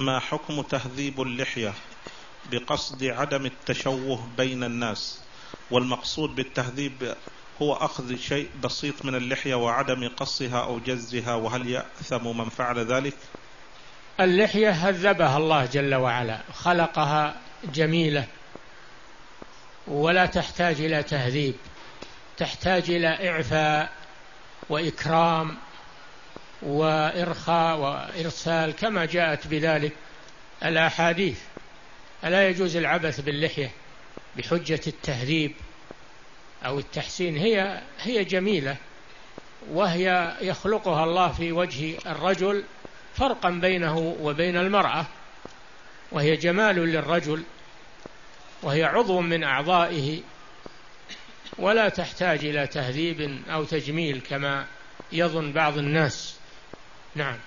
ما حكم تهذيب اللحية بقصد عدم التشوه بين الناس؟ والمقصود بالتهذيب هو أخذ شيء بسيط من اللحية وعدم قصها أو جزها وهل يأثم من فعل ذلك؟ اللحية هذبها الله جل وعلا خلقها جميلة ولا تحتاج إلى تهذيب تحتاج إلى إعفاء وإكرام وإرخاء وإرسال كما جاءت بذلك الأحاديث. ألا يجوز العبث باللحية بحجة التهذيب أو التحسين؟ هي هي جميلة وهي يخلقها الله في وجه الرجل فرقا بينه وبين المرأة وهي جمال للرجل وهي عضو من أعضائه ولا تحتاج إلى تهذيب أو تجميل كما يظن بعض الناس. نعم.